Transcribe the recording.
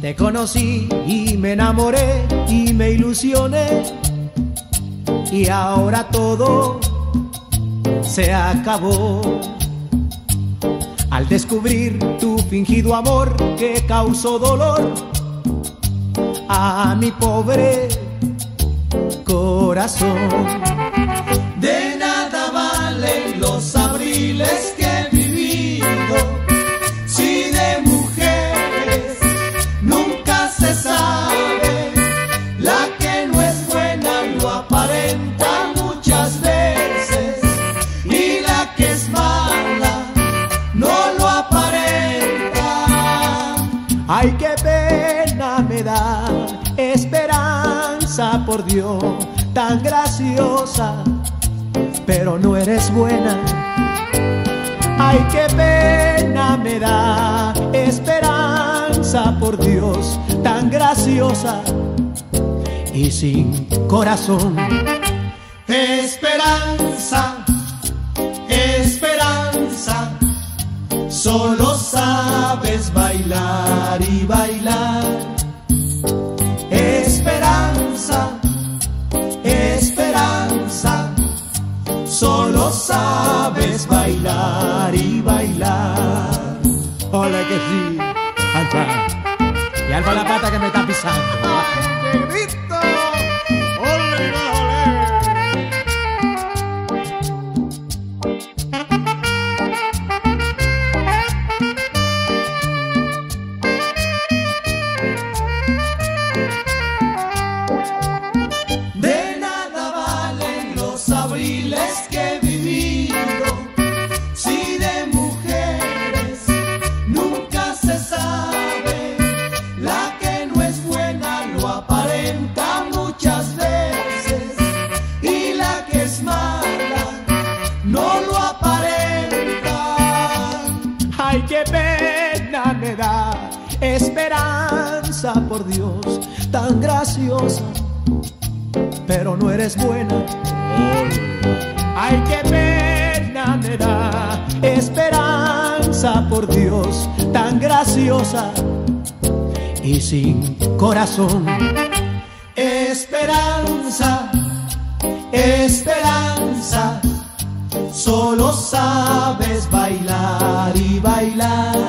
Te conocí y me enamoré y me ilusioné y ahora todo se acabó. Al descubrir tu fingido amor que causó dolor a mi pobre corazón. Ay, qué pena me da esperanza por Dios, tan graciosa, pero no eres buena. Ay, qué pena me da esperanza por Dios, tan graciosa y sin corazón. Esperanza, esperanza, solo sabes bailar y bailar. Esperanza, esperanza, solo sabes bailar y bailar. Hola que sí, Alfa. Y Alfa la pata que me está pisando. Ay, qué pena me da esperanza por Dios, tan graciosa, pero no eres buena. Ay, qué pena me da esperanza por Dios, tan graciosa y sin corazón. Esperanza, esperanza, y